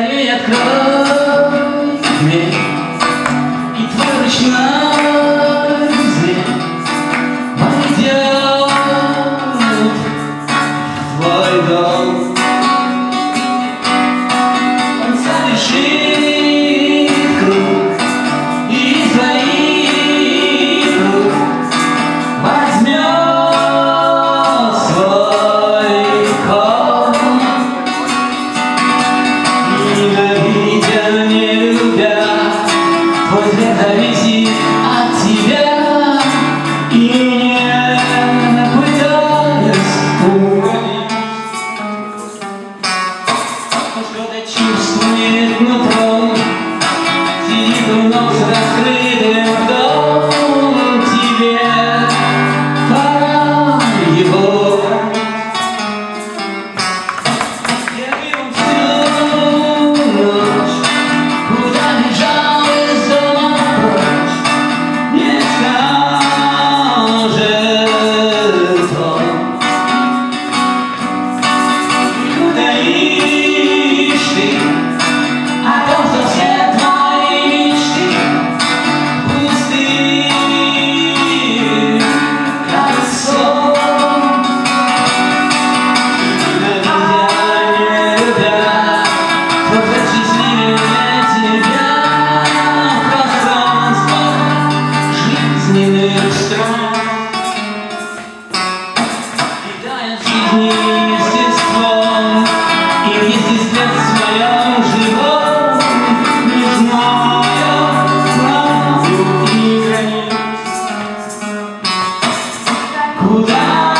скорее открой Что-то чувствует сестра Кидая жизни естество И вместе след своем живом Не знаю и Куда?